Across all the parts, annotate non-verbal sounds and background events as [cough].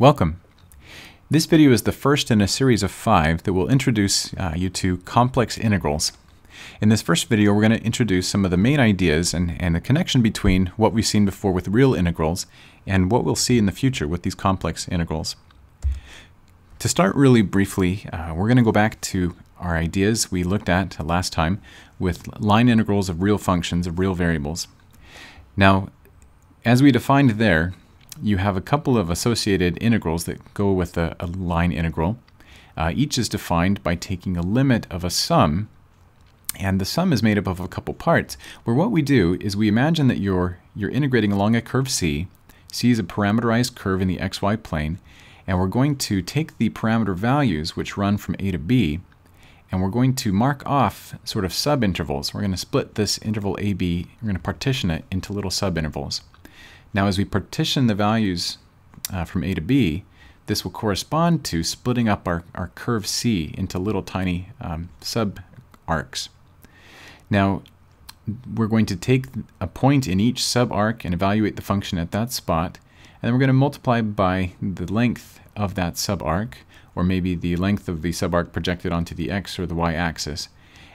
Welcome. This video is the first in a series of five that will introduce uh, you to complex integrals. In this first video, we're going to introduce some of the main ideas and, and the connection between what we've seen before with real integrals and what we'll see in the future with these complex integrals. To start really briefly, uh, we're going to go back to our ideas we looked at last time with line integrals of real functions of real variables. Now, as we defined there, you have a couple of associated integrals that go with a, a line integral. Uh, each is defined by taking a limit of a sum, and the sum is made up of a couple parts, where what we do is we imagine that you're, you're integrating along a curve C. C is a parameterized curve in the xy plane, and we're going to take the parameter values, which run from a to b, and we're going to mark off sort of subintervals. We're going to split this interval AB, we're going to partition it into little subintervals. Now as we partition the values uh, from A to B, this will correspond to splitting up our, our curve C into little tiny um, sub-arcs. Now we're going to take a point in each sub-arc and evaluate the function at that spot, and then we're going to multiply by the length of that sub-arc, or maybe the length of the sub-arc projected onto the x or the y-axis.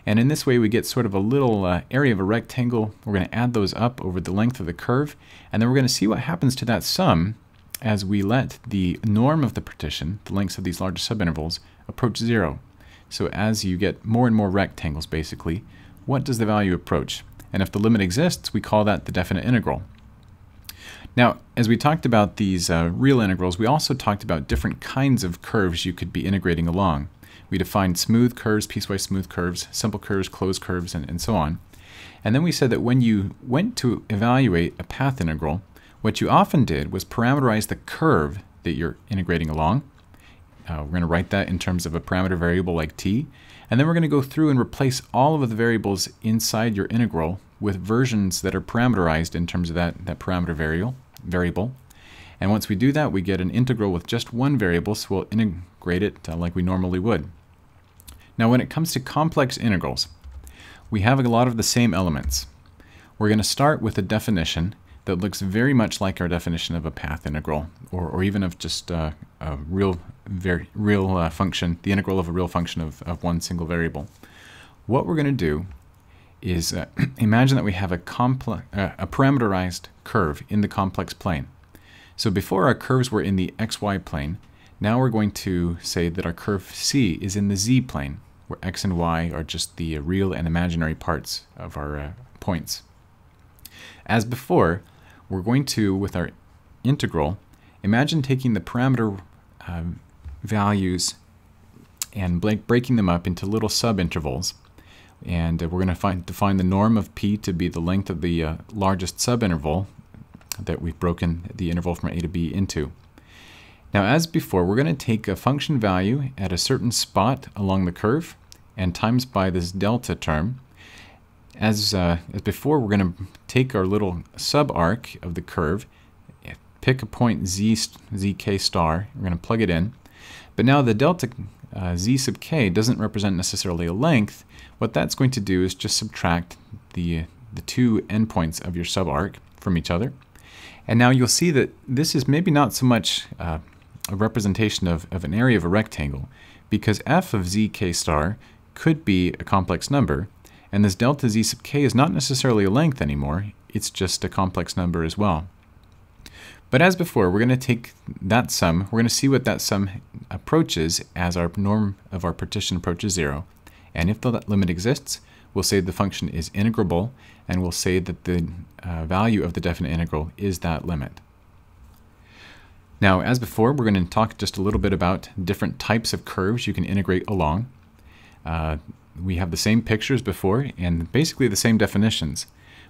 And in this way, we get sort of a little uh, area of a rectangle. We're going to add those up over the length of the curve, and then we're going to see what happens to that sum as we let the norm of the partition, the lengths of these larger subintervals, approach zero. So as you get more and more rectangles, basically, what does the value approach? And if the limit exists, we call that the definite integral. Now, as we talked about these uh, real integrals, we also talked about different kinds of curves you could be integrating along. We defined smooth curves, piecewise smooth curves, simple curves, closed curves, and, and so on. And then we said that when you went to evaluate a path integral, what you often did was parameterize the curve that you're integrating along. Uh, we're going to write that in terms of a parameter variable like t. And then we're going to go through and replace all of the variables inside your integral with versions that are parameterized in terms of that, that parameter variable, variable. And once we do that, we get an integral with just one variable, so we'll integrate it uh, like we normally would. Now when it comes to complex integrals, we have a lot of the same elements. We're going to start with a definition that looks very much like our definition of a path integral, or, or even of just uh, a real, very, real uh, function, the integral of a real function of, of one single variable. What we're going to do is uh, [clears throat] imagine that we have a, complex, uh, a parameterized curve in the complex plane. So before our curves were in the xy plane, now we're going to say that our curve C is in the z-plane, where x and y are just the real and imaginary parts of our uh, points. As before, we're going to, with our integral, imagine taking the parameter uh, values and breaking them up into little subintervals. And we're going to define the norm of p to be the length of the uh, largest subinterval that we've broken the interval from a to b into. Now as before, we're going to take a function value at a certain spot along the curve and times by this delta term. As, uh, as before, we're going to take our little sub-arc of the curve, pick a point z, zk star, we're going to plug it in. But now the delta uh, z sub k doesn't represent necessarily a length. What that's going to do is just subtract the, the two endpoints of your sub-arc from each other. And now you'll see that this is maybe not so much uh, a representation of, of an area of a rectangle because f of zk star could be a complex number, and this delta z sub k is not necessarily a length anymore, it's just a complex number as well. But as before, we're going to take that sum, we're going to see what that sum approaches as our norm of our partition approaches zero. And if the limit exists, we'll say the function is integrable, and we'll say that the uh, value of the definite integral is that limit. Now, as before, we're going to talk just a little bit about different types of curves you can integrate along. Uh, we have the same pictures before and basically the same definitions.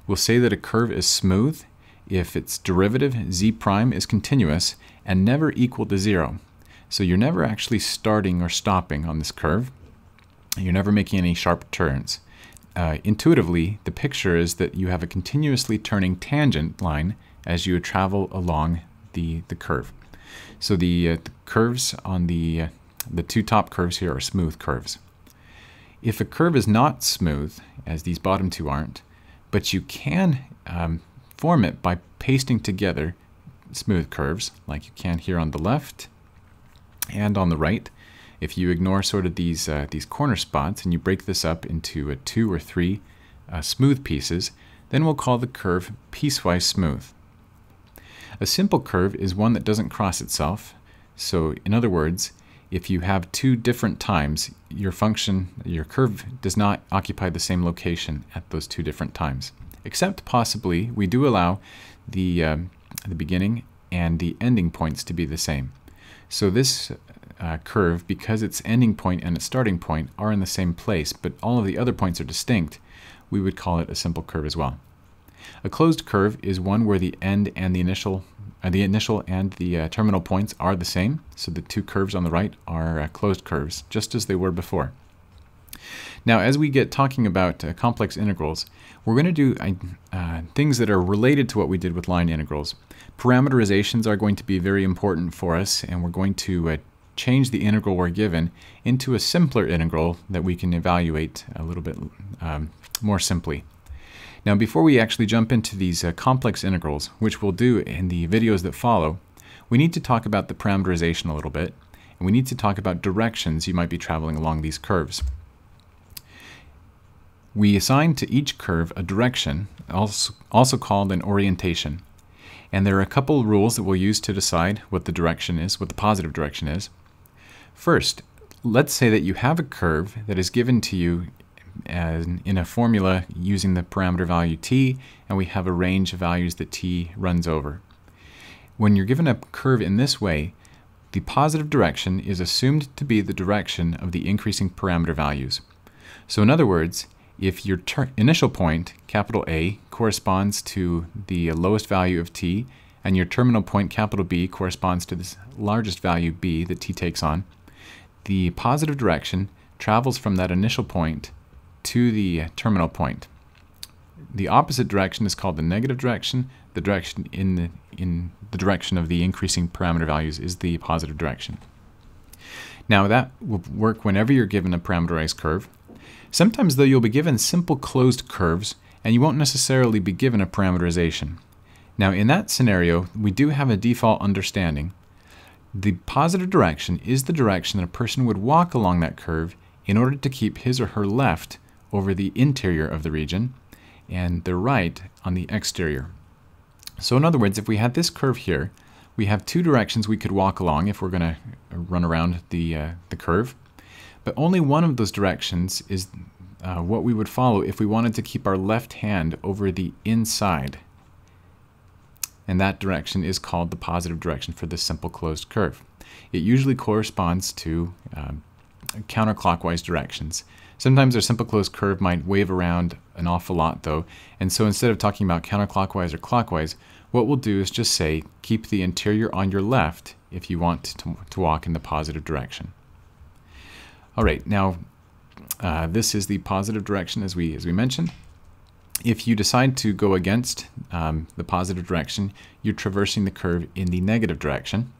We'll say that a curve is smooth if its derivative z prime is continuous and never equal to zero. So you're never actually starting or stopping on this curve. You're never making any sharp turns. Uh, intuitively, the picture is that you have a continuously turning tangent line as you travel along the, the curve. So the, uh, the curves on the, uh, the two top curves here are smooth curves. If a curve is not smooth, as these bottom two aren't, but you can um, form it by pasting together smooth curves, like you can here on the left and on the right. If you ignore sort of these, uh, these corner spots and you break this up into a two or three uh, smooth pieces, then we'll call the curve piecewise smooth. A simple curve is one that doesn't cross itself. So in other words, if you have two different times, your function, your curve does not occupy the same location at those two different times. Except possibly, we do allow the, um, the beginning and the ending points to be the same. So this uh, curve, because its ending point and its starting point are in the same place, but all of the other points are distinct, we would call it a simple curve as well. A closed curve is one where the end and the initial uh, the initial and the uh, terminal points are the same, so the two curves on the right are uh, closed curves, just as they were before. Now, as we get talking about uh, complex integrals, we're going to do uh, things that are related to what we did with line integrals. Parameterizations are going to be very important for us, and we're going to uh, change the integral we're given into a simpler integral that we can evaluate a little bit um, more simply. Now before we actually jump into these uh, complex integrals, which we'll do in the videos that follow, we need to talk about the parameterization a little bit, and we need to talk about directions you might be traveling along these curves. We assign to each curve a direction, also, called an orientation. And there are a couple rules that we'll use to decide what the direction is, what the positive direction is. First, let's say that you have a curve that is given to you in a formula using the parameter value t, and we have a range of values that t runs over. When you're given a curve in this way, the positive direction is assumed to be the direction of the increasing parameter values. So in other words, if your initial point, capital A, corresponds to the lowest value of t, and your terminal point, capital B, corresponds to the largest value b that t takes on, the positive direction travels from that initial point to the terminal point. The opposite direction is called the negative direction. The direction in the, in the direction of the increasing parameter values is the positive direction. Now that will work whenever you're given a parameterized curve. Sometimes though you'll be given simple closed curves and you won't necessarily be given a parameterization. Now in that scenario, we do have a default understanding. The positive direction is the direction that a person would walk along that curve in order to keep his or her left over the interior of the region and the right on the exterior. So in other words, if we had this curve here, we have two directions we could walk along if we're going to run around the, uh, the curve. But only one of those directions is uh, what we would follow if we wanted to keep our left hand over the inside. And that direction is called the positive direction for this simple closed curve. It usually corresponds to um, counterclockwise directions. Sometimes our simple closed curve might wave around an awful lot though, and so instead of talking about counterclockwise or clockwise, what we'll do is just say keep the interior on your left if you want to, to walk in the positive direction. All right, now uh, this is the positive direction as we, as we mentioned. If you decide to go against um, the positive direction, you're traversing the curve in the negative direction.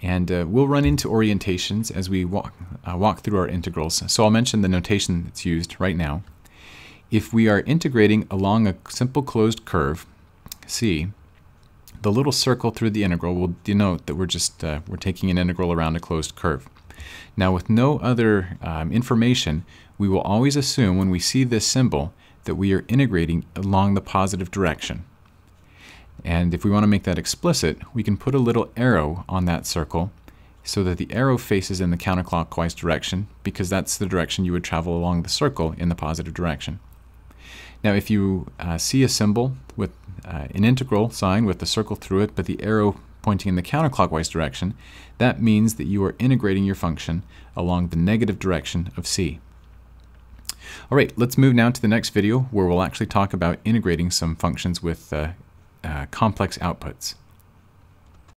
And uh, we'll run into orientations as we walk, uh, walk through our integrals. So I'll mention the notation that's used right now. If we are integrating along a simple closed curve, C, the little circle through the integral will denote that we're just uh, we're taking an integral around a closed curve. Now with no other um, information, we will always assume when we see this symbol that we are integrating along the positive direction. And if we want to make that explicit, we can put a little arrow on that circle so that the arrow faces in the counterclockwise direction because that's the direction you would travel along the circle in the positive direction. Now if you uh, see a symbol with uh, an integral sign with the circle through it but the arrow pointing in the counterclockwise direction, that means that you are integrating your function along the negative direction of c. All right, let's move now to the next video where we'll actually talk about integrating some functions with uh, uh, complex outputs.